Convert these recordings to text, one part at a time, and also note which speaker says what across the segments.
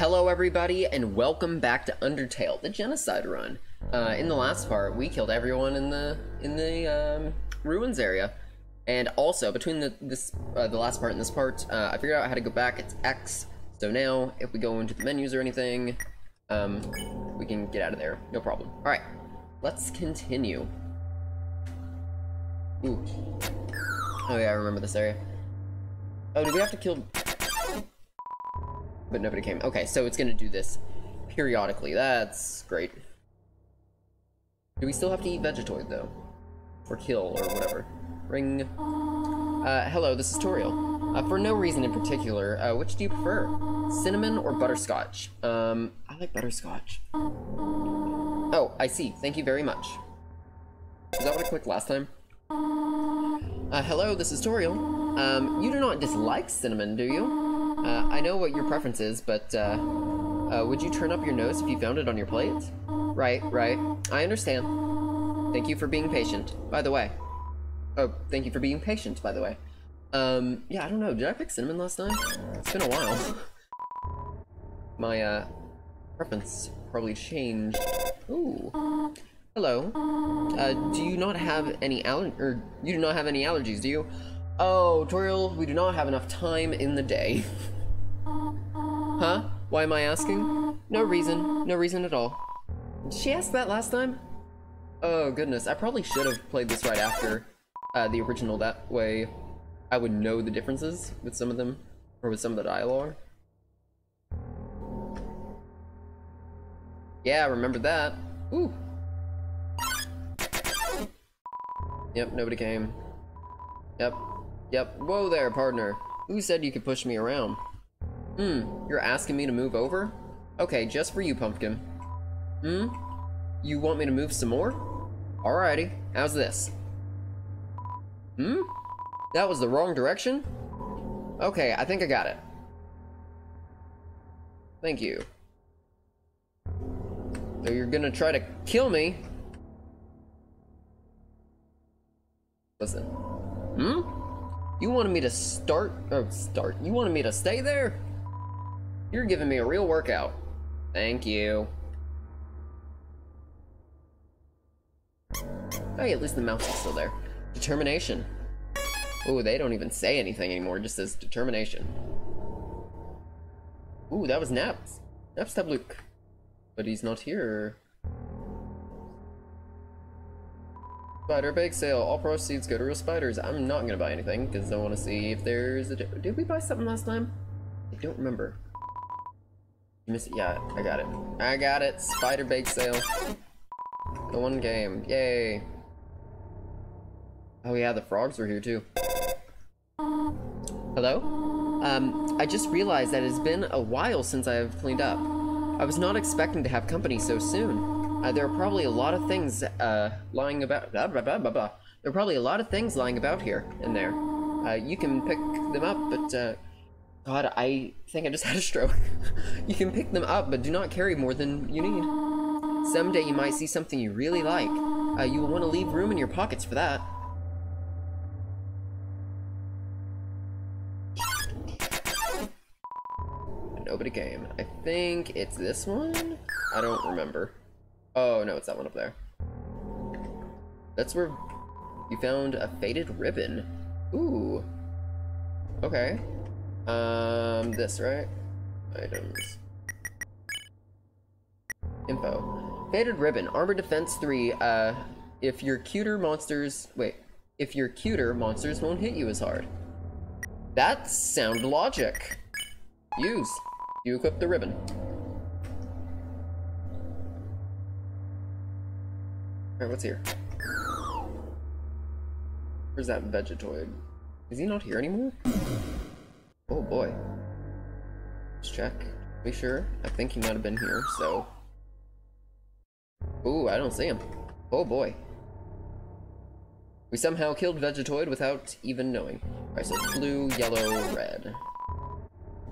Speaker 1: hello everybody, and welcome back to Undertale, the Genocide Run. Uh, in the last part, we killed everyone in the in the um, ruins area, and also between the this uh, the last part and this part, uh, I figured out how to go back. It's X. So now, if we go into the menus or anything, um, we can get out of there, no problem. All right, let's continue. Ooh. Oh yeah, I remember this area. Oh, do we have to kill? But nobody came. Okay, so it's gonna do this periodically. That's great. Do we still have to eat Vegetoid though? Or kill, or whatever. Ring. Uh, hello, this is Toriel. Uh, for no reason in particular, uh, which do you prefer? Cinnamon or butterscotch? Um, I like butterscotch. Oh, I see. Thank you very much. Is that what I clicked last time? Uh, hello, this is Toriel. Um, you do not dislike cinnamon, do you? Uh, I know what your preference is, but, uh, uh, would you turn up your nose if you found it on your plate? Right, right. I understand. Thank you for being patient, by the way. Oh, thank you for being patient, by the way. Um, yeah, I don't know. Did I pick cinnamon last time? It's been a while. My, uh, preference probably changed. Ooh. Hello. Uh, do you not have any aller- or you do not have any allergies, do you? Oh, Toriel, we do not have enough time in the day. huh? Why am I asking? No reason. No reason at all. Did she ask that last time? Oh, goodness. I probably should have played this right after uh, the original. That way I would know the differences with some of them, or with some of the dialogue. Yeah, I remember that. Ooh. Yep, nobody came. Yep. Yep. Whoa there, partner. Who said you could push me around? Hmm, you're asking me to move over? Okay, just for you, Pumpkin. Hmm? You want me to move some more? Alrighty, how's this? Hmm? That was the wrong direction? Okay, I think I got it. Thank you. So you're gonna try to kill me? Listen. Hmm? You wanted me to start, oh, start. You wanted me to stay there? You're giving me a real workout. Thank you. Hey, at least the mouse is still there. Determination. Ooh, they don't even say anything anymore, it just says determination. Ooh, that was Naps. Napstablook. But he's not here. Spider bake sale. All proceeds go to real spiders. I'm not gonna buy anything because I want to see if there's a. Did we buy something last time? I don't remember. Miss. Yeah, I got it. I got it. Spider bake sale. The one game. Yay. Oh yeah, the frogs were here too. Hello? Um, I just realized that it's been a while since I have cleaned up. I was not expecting to have company so soon. Uh, there are probably a lot of things uh, lying about. Blah, blah, blah. There are probably a lot of things lying about here and there. Uh, you can pick them up, but uh, God, I think I just had a stroke. you can pick them up, but do not carry more than you need. Someday you might see something you really like. Uh, you will want to leave room in your pockets for that. Nobody came. I think it's this one? I don't remember. Oh, no, it's that one up there. That's where you found a faded ribbon. Ooh. Okay. Um, this, right? Items. Info. Faded ribbon. Armor defense 3. Uh, if you're cuter, monsters... Wait. If you're cuter, monsters won't hit you as hard. That's sound logic. Use. You equip the ribbon. Alright, what's here? Where's that Vegetoid? Is he not here anymore? Oh boy. Let's check. Be sure. I think he might have been here, so. Ooh, I don't see him. Oh boy. We somehow killed Vegetoid without even knowing. Alright, so blue, yellow, red.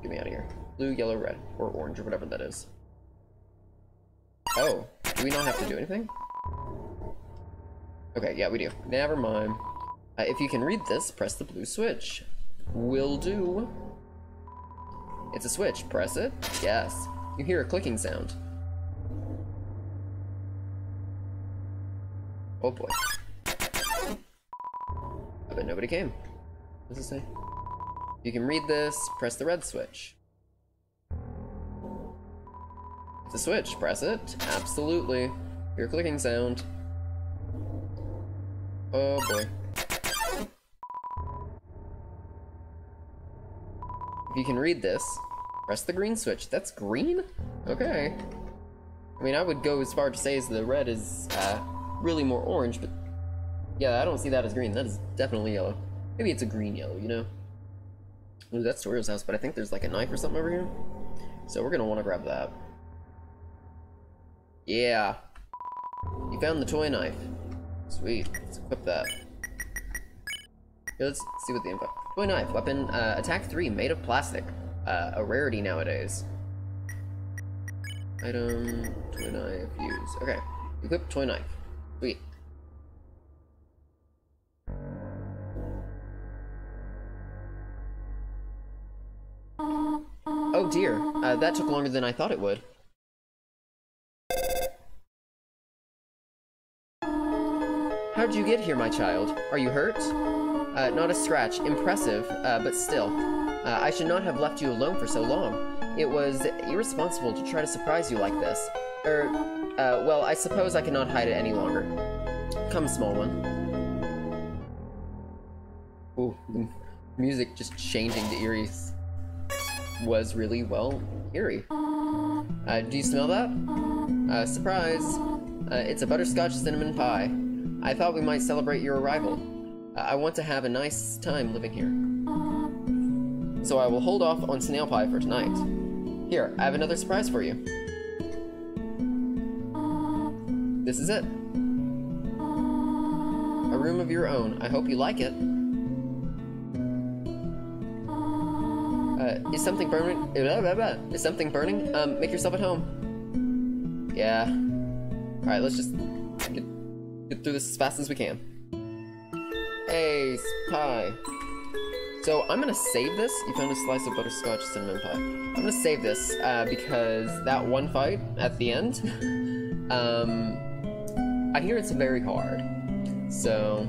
Speaker 1: Get me out of here. Blue, yellow, red. Or orange, or whatever that is. Oh, do we not have to do anything? Okay, yeah, we do. Never mind. Uh, if you can read this, press the blue switch. Will do. It's a switch. Press it. Yes. You hear a clicking sound. Oh boy. I bet nobody came. What does it say? You can read this, press the red switch. It's a switch, press it. Absolutely. Your clicking sound. Oh boy. If you can read this, press the green switch. That's green? Okay. I mean, I would go as far to say as the red is uh, really more orange, but yeah, I don't see that as green. That is definitely yellow. Maybe it's a green yellow, you know? Ooh, that's Toriel's house, but I think there's like a knife or something over here. So we're gonna want to grab that. Yeah. You found the toy knife. Sweet. Let's equip that. Let's see what the info. Toy knife, weapon, uh, attack 3, made of plastic. Uh, a rarity nowadays. Item, toy knife, use. Okay. Equip toy knife. Sweet. Oh dear, uh, that took longer than I thought it would. How'd you get here, my child? Are you hurt? Uh, not a scratch. Impressive, uh, but still. Uh, I should not have left you alone for so long. It was irresponsible to try to surprise you like this. Er, uh, well, I suppose I cannot hide it any longer. Come, small one. Ooh, the music just changing to eerie was really, well, eerie. Uh, do you smell that? Uh, surprise! It's a butterscotch cinnamon pie. I thought we might celebrate your arrival. Uh, I want to have a nice time living here. So I will hold off on snail pie for tonight. Here, I have another surprise for you. This is it. A room of your own. I hope you like it. Uh, is something burning? Is something burning? Um, make yourself at home. Yeah. Alright, let's just get, get through this as fast as we can. Hey, pie. So I'm gonna save this. You found a slice of butterscotch cinnamon pie. I'm gonna save this uh, because that one fight at the end, um, I hear it's very hard. So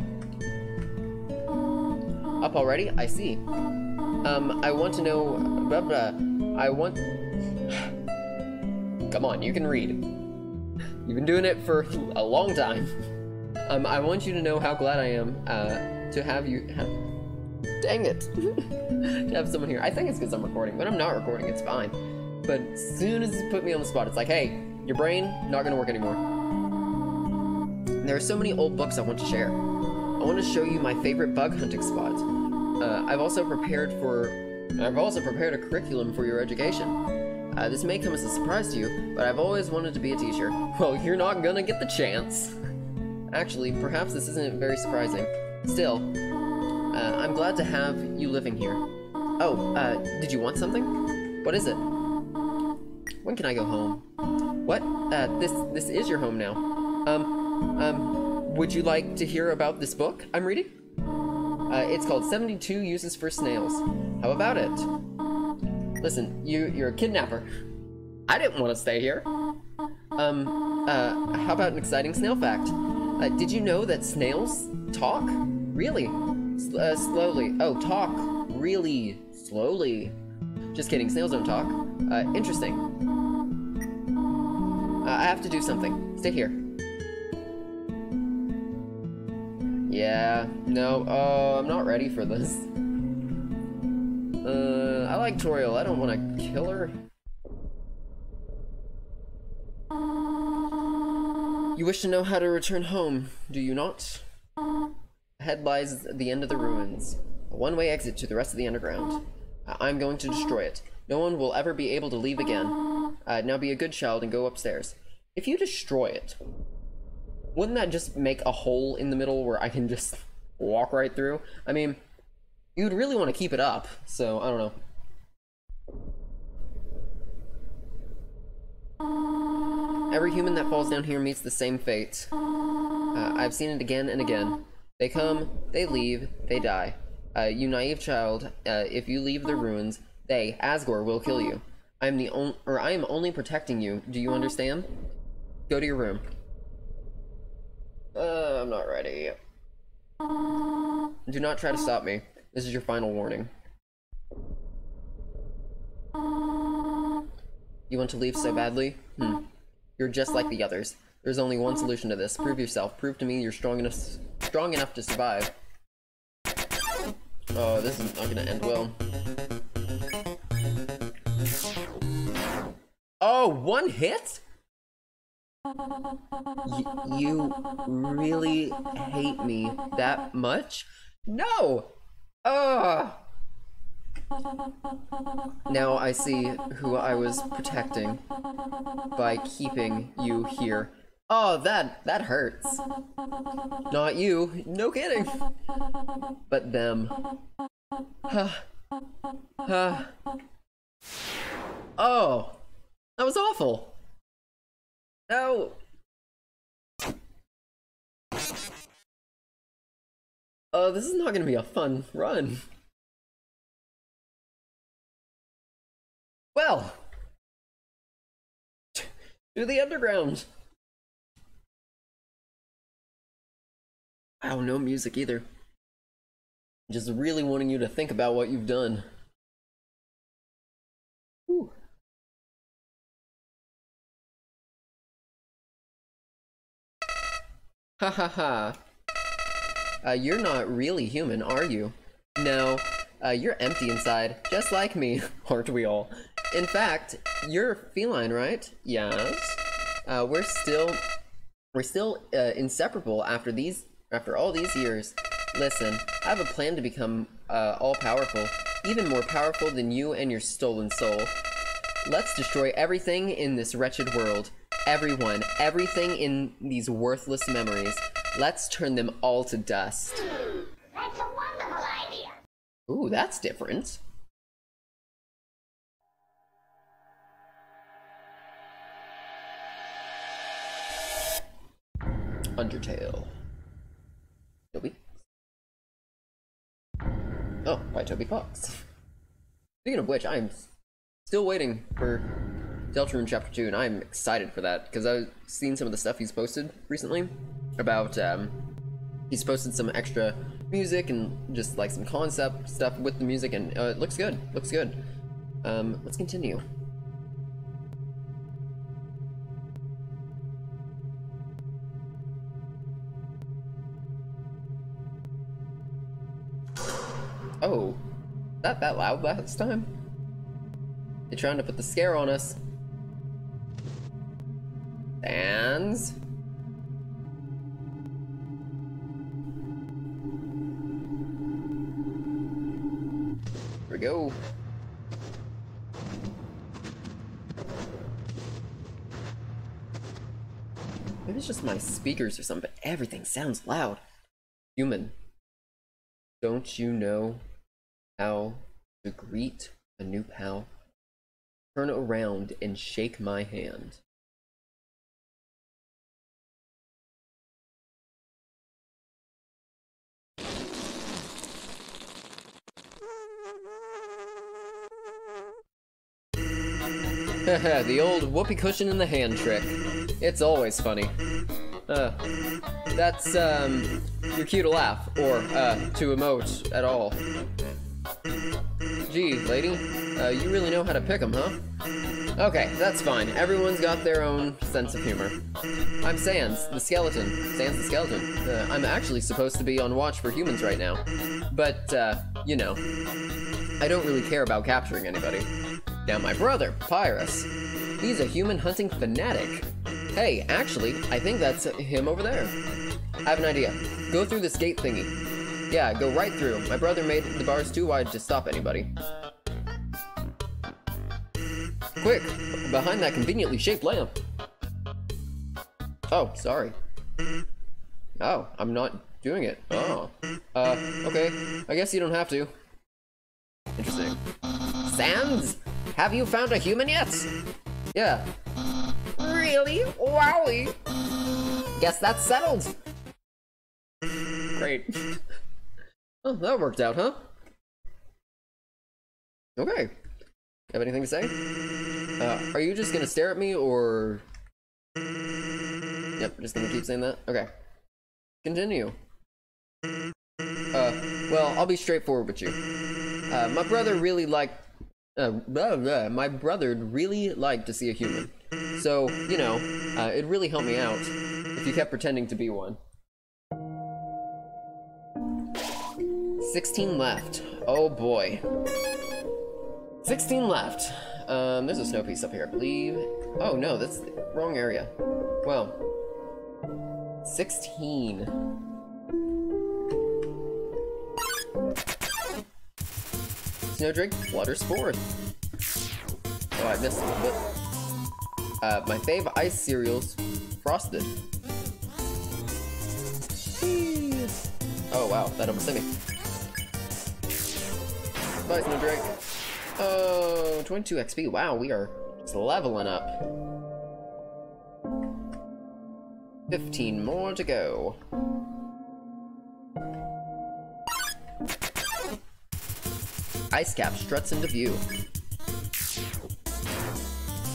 Speaker 1: up already? I see. Um, I want to know. Blah, blah. I want. Come on, you can read. You've been doing it for a long time. Um, I want you to know how glad I am uh, to have you. Have... Dang it! to have someone here. I think it's because I'm recording. When I'm not recording, it's fine. But as soon as you put me on the spot, it's like, hey, your brain not gonna work anymore. There are so many old books I want to share. I want to show you my favorite bug hunting spot. Uh, I've also prepared for I've also prepared a curriculum for your education. Uh, this may come as a surprise to you, but I've always wanted to be a teacher. Well, you're not gonna get the chance. Actually, perhaps this isn't very surprising. Still, uh, I'm glad to have you living here. Oh, uh, did you want something? What is it? When can I go home? What? Uh, this this is your home now. Um, um, would you like to hear about this book I'm reading? Uh, it's called 72 Uses for Snails. How about it? Listen, you, you're a kidnapper. I didn't want to stay here. Um, uh, how about an exciting snail fact? Uh, did you know that snails talk? Really? S uh, slowly. Oh, talk. Really slowly. Just kidding, snails don't talk. Uh, interesting. Uh, I have to do something. Stay here. Yeah, no, uh, I'm not ready for this. Uh, I like Toriel. I don't want to kill her. You wish to know how to return home, do you not? Ahead lies the end of the ruins. A one-way exit to the rest of the underground. Uh, I'm going to destroy it. No one will ever be able to leave again. Uh, now be a good child and go upstairs. If you destroy it, wouldn't that just make a hole in the middle where I can just walk right through? I mean, you'd really want to keep it up, so I don't know. Every human that falls down here meets the same fate. Uh, I've seen it again and again. They come, they leave, they die. Uh, you naive child, uh, if you leave the ruins, they, Asgore, will kill you. I'm the only, or I am only protecting you. Do you understand? Go to your room. Uh, I'm not ready. Do not try to stop me. This is your final warning. You want to leave so badly? Hmm. You're just like uh-huh. the others. There's only one uh-huh. solution to this. Uh-huh. Prove yourself. Prove to me you're strong enough strong enough to survive. Oh, this is not gonna end well. Oh, one hit? Y you really hate me that much? No! Ugh! Now I see who I was protecting by keeping you here. Oh, that that hurts. Not you, no kidding. But them. Huh. Huh. Oh, that was awful. No. Oh, this is not gonna be a fun run. Well, to the underground. Wow, no music either. Just really wanting you to think about what you've done. Whew. Ha ha ha. Uh, you're not really human, are you? No, uh, you're empty inside, just like me, aren't we all? In fact, you're feline, right? Yes. Uh, we're still, we're still uh, inseparable after these, after all these years. Listen, I have a plan to become uh, all-powerful, even more powerful than you and your stolen soul. Let's destroy everything in this wretched world. Everyone, everything in these worthless memories. Let's turn them all to dust.
Speaker 2: That's a wonderful idea.
Speaker 1: Ooh, that's different. Toby Fox. Speaking of which, I'm still waiting for Deltarune Chapter 2, and I'm excited for that, because I've seen some of the stuff he's posted recently about, um, he's posted some extra music and just like some concept stuff with the music, and uh, it looks good, looks good. Um, let's continue. Oh, not that loud last time? They're trying to put the scare on us. Sans. Here we go. Maybe it's just my speakers or something, but everything sounds loud. Human. Don't you know how to greet a new pal? Turn around and shake my hand. the old whoopee cushion in the hand trick. It's always funny. Uh, that's, um, your cue to laugh, or, uh, to emote at all. Gee, lady, uh, you really know how to pick 'em, huh? Okay, that's fine. Everyone's got their own sense of humor. I'm Sans, the skeleton. Sans the skeleton. Uh, I'm actually supposed to be on watch for humans right now. But, uh, you know, I don't really care about capturing anybody. Now my brother, Papyrus, he's a human hunting fanatic. Hey, actually, I think that's him over there. I have an idea. Go through this gate thingy. Yeah, go right through. My brother made the bars too wide to stop anybody. Quick, behind that conveniently shaped lamp. Oh, sorry. Oh, I'm not doing it. Oh. Uh, okay. I guess you don't have to. Interesting. Sans? Have you found a human yet? Yeah. Really? Wowie! Guess that's settled. Great. Oh, that worked out, huh? Okay. Have anything to say? Uh, are you just gonna stare at me or? Yep, just gonna keep saying that. Okay. Continue. Uh, well, I'll be straightforward with you. Uh, my brother really liked. Uh, blah, blah, my brother really liked to see a human. So, you know, uh, it'd really help me out if you kept pretending to be one. 16 left. Oh boy. 16 left. Um, there's a snow piece up here, I believe. Oh no, that's wrong area. Well, 16. Snowdrake, Water Spore. Oh, I missed bit. Uh, my fave ice cereals, Frosted. Oh wow, that almost hit me. Bye, Snowdrake. Oh, 22 XP. Wow, we are just leveling up. 15 more to go. Ice Cap struts into view.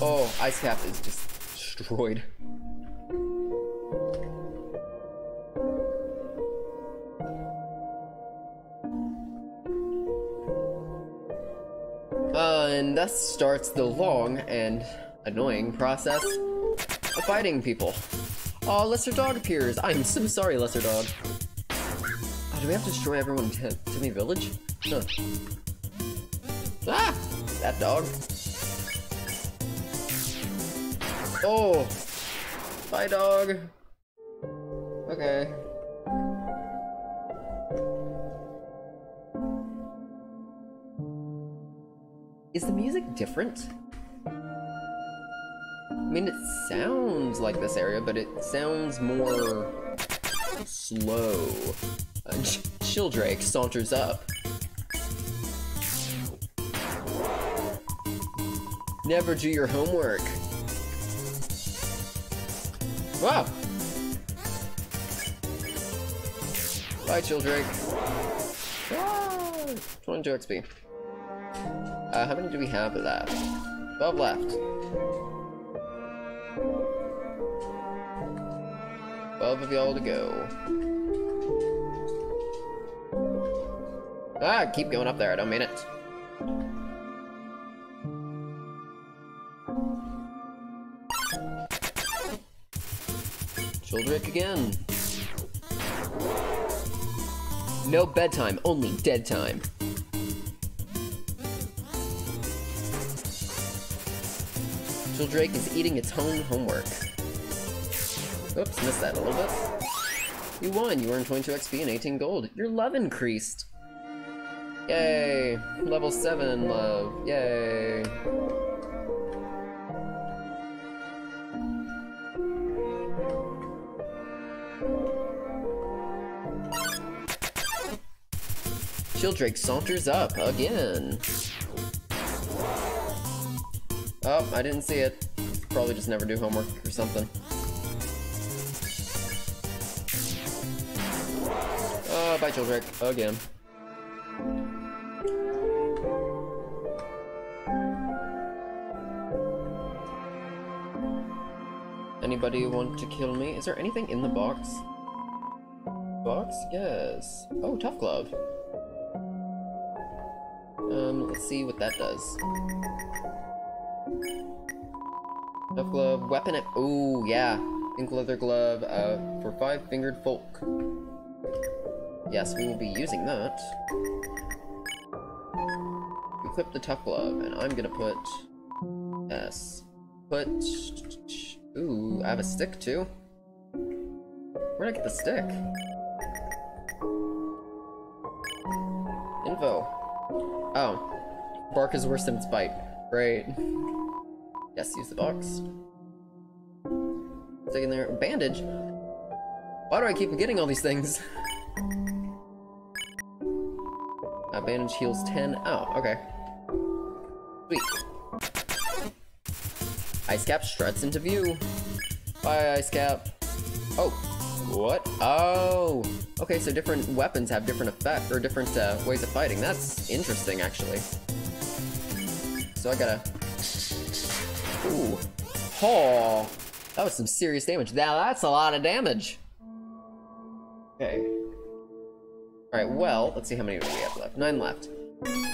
Speaker 1: Oh, Ice Cap is just destroyed. And thus starts the long and annoying process of fighting people. Oh, Lesser Dog appears. I'm so sorry, Lesser Dog. Oh, do we have to destroy everyone in Temmie Village? Huh. Ah! That dog. Oh! Bye, dog. Okay. Is the music different? I mean, it sounds like this area, but it sounds more slow. Uh, Chilldrake saunters up. Never do your homework. Wow. Bye, Chilldrake. Ah, 22 XP. Uh, how many do we have left? 12 left. 12 of y'all to go. Ah, keep going up there, I don't mean it. Chilldrake again. No bedtime, only dead time. Chilldrake is eating its own homework. Oops, missed that a little bit. You won, you earned 22 XP and 18 gold. Your love increased. Yay, level 7 love, yay. Chilldrake saunters up again. Oh, I didn't see it. Probably just never do homework or something. Oh, bye, Chilldrake. Again. Anybody want to kill me? Is there anything in the box? Box? Yes. Oh, Tough Glove. Um, let's see what that does. Tough glove, weapon. Oh yeah, pink leather glove uh, for five-fingered folk. Yes, we will be using that. Equip the tough glove, and I'm gonna put S. Put. Ooh, I have a stick too. Where'd I get the stick? Info. Oh. Bark is worse than its bite. Great. Yes, use the box. In there. Bandage? Why do I keep getting all these things? Uh, bandage heals 10. Oh, okay. Sweet. Ice Cap struts into view. Bye, Ice Cap. Oh, what? Oh, okay, so different weapons have different effect or different uh, ways of fighting. That's interesting, actually. So I gotta. Ooh. Oh, that was some serious damage. Now that's a lot of damage. Okay. Alright, well, let's see how many we have left. Nine left.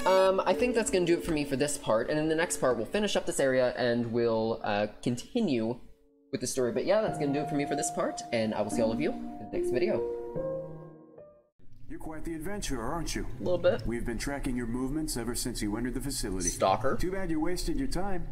Speaker 1: Um, I think that's gonna do it for me for this part, and in the next part we'll finish up this area and we'll uh, continue with the story. But yeah, that's gonna do it for me for this part, and I will see all of you in the next video.
Speaker 3: You're quite the adventurer, aren't you?
Speaker 1: A little bit.
Speaker 3: We've been tracking your movements ever since you entered the facility.
Speaker 1: Stalker.
Speaker 3: Too bad you wasted your time.